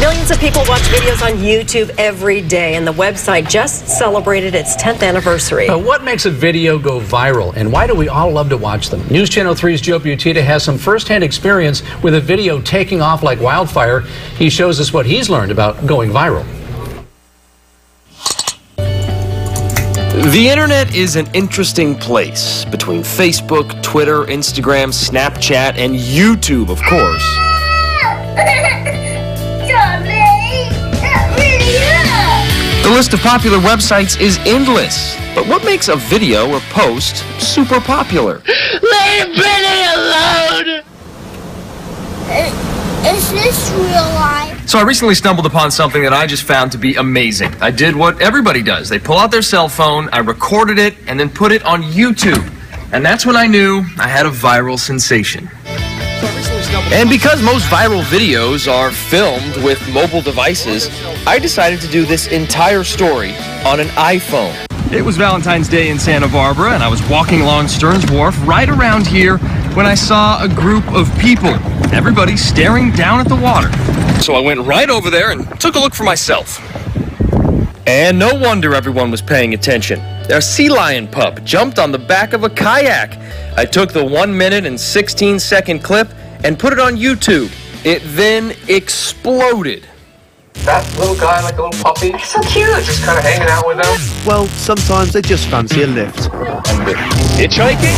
Millions of people watch videos on YouTube every day, and the website just celebrated its 10th anniversary. But what makes a video go viral, and why do we all love to watch them? News Channel 3's Joe Buttitta has some firsthand experience with a video taking off like wildfire. He shows us what he's learned about going viral. The internet is an interesting place between Facebook, Twitter, Instagram, Snapchat, and YouTube, of course. list of popular websites is endless. But what makes a video or post super popular? Leave Benny alone! Is this real life? So I recently stumbled upon something that I just found to be amazing. I did what everybody does. They pull out their cell phone, I recorded it, and then put it on YouTube. And that's when I knew I had a viral sensation. And because most viral videos are filmed with mobile devices, I decided to do this entire story on an iPhone. It was Valentine's Day in Santa Barbara, and I was walking along Stearns Wharf right around here when I saw a group of people, everybody staring down at the water. So I went right over there and took a look for myself. And no wonder everyone was paying attention. A sea lion pup jumped on the back of a kayak. I took the 1 minute and 16 second clip and put it on YouTube. It then exploded. That little guy, like a little puppy. so cute. Just kind of hanging out with them. Well, sometimes they just fancy a lift. Hitchhiking?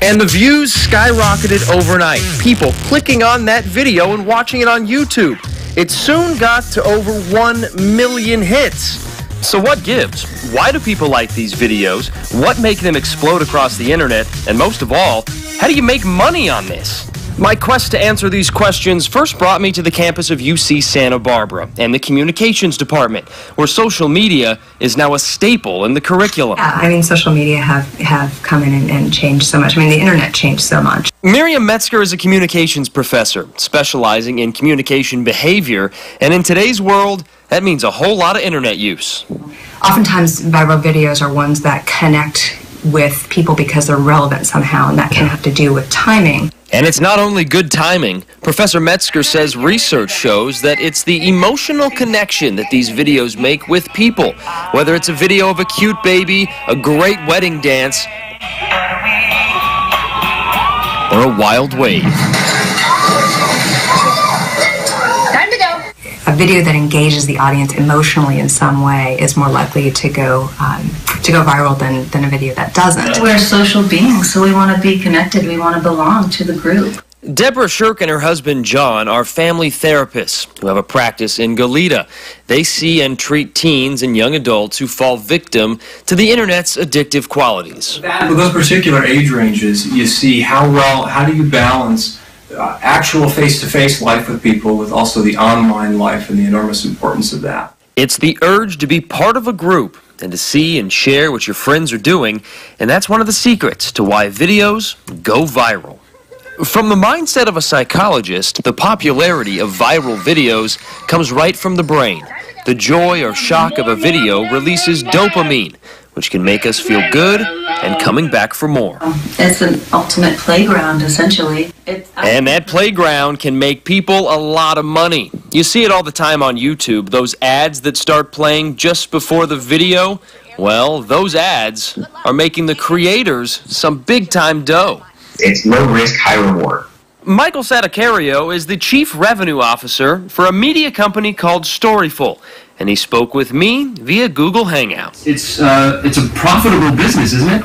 And the views skyrocketed overnight. People clicking on that video and watching it on YouTube. It soon got to over 1 million hits. So what gives? Why do people like these videos? What make them explode across the internet? And most of all, how do you make money on this? My quest to answer these questions first brought me to the campus of UC Santa Barbara and the communications department, where social media is now a staple in the curriculum. Yeah, I mean, social media have, have come in and, and changed so much. I mean, the internet changed so much. Miriam Metzger is a communications professor, specializing in communication behavior, and in today's world, that means a whole lot of internet use. Oftentimes, viral videos are ones that connect with people because they're relevant somehow, and that can have to do with timing. And it's not only good timing. Professor Metzger says research shows that it's the emotional connection that these videos make with people. Whether it's a video of a cute baby, a great wedding dance, or a wild wave. Video that engages the audience emotionally in some way is more likely to go um, to go viral than, than a video that doesn't. We're social beings, so we want to be connected. We want to belong to the group. Deborah Shirk and her husband John are family therapists who have a practice in Goleta. They see and treat teens and young adults who fall victim to the internet's addictive qualities. With those particular age ranges, you see how well, how do you balance uh, actual face-to-face life with people with also the online life and the enormous importance of that. It's the urge to be part of a group and to see and share what your friends are doing, and that's one of the secrets to why videos go viral. From the mindset of a psychologist, the popularity of viral videos comes right from the brain. The joy or shock of a video releases dopamine, which can make us feel good and coming back for more. It's an ultimate playground, essentially. It's, And that playground can make people a lot of money. You see it all the time on YouTube, those ads that start playing just before the video. Well, those ads are making the creators some big time dough. It's low risk, high reward. Michael Satacario is the chief revenue officer for a media company called Storyful, and he spoke with me via Google Hangouts. It's uh, it's a profitable business, isn't it?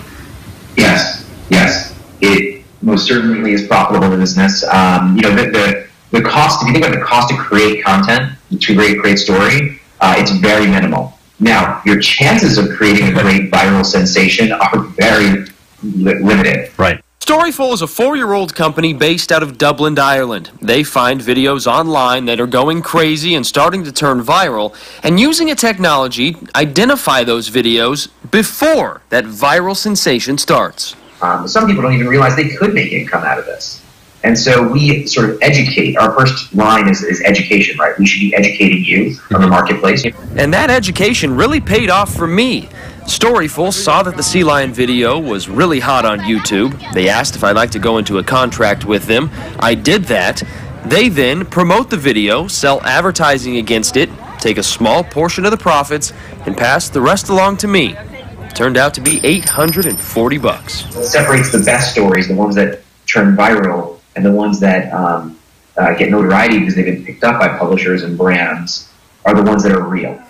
Yes, yes. It most certainly is profitable business. Um, you know, the, the, the cost, if you think about the cost to create content, to create great story, uh, it's very minimal. Now, your chances of creating a great viral sensation are very li- limited. Right. Storyful is a four year old company based out of Dublin, Ireland. They find videos online that are going crazy and starting to turn viral, and using a technology, identify those videos before that viral sensation starts. Um, some people don't even realize they could make income out of this. And so we sort of educate. Our first line is, is education, right? We should be educating you on the marketplace. And that education really paid off for me. Storyful saw that the Sea Lion video was really hot on YouTube. They asked if I'd like to go into a contract with them. I did that. They then promote the video, sell advertising against it, take a small portion of the profits, and pass the rest along to me. It Turned out to be 840 bucks. Separates the best stories, the ones that turn viral, and the ones that um, uh, get notoriety because they've been picked up by publishers and brands, are the ones that are real.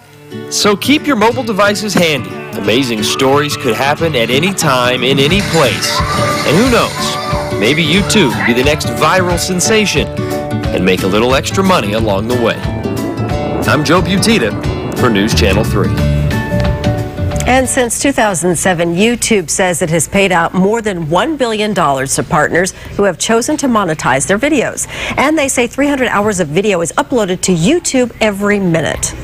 So keep your mobile devices handy. Amazing stories could happen at any time, in any place. And who knows, maybe you too could be the next viral sensation and make a little extra money along the way. I'm Joe Buttitta for News Channel 3. And since 2007, YouTube says it has paid out more than $1 billion to partners who have chosen to monetize their videos. And they say 300 hours of video is uploaded to YouTube every minute.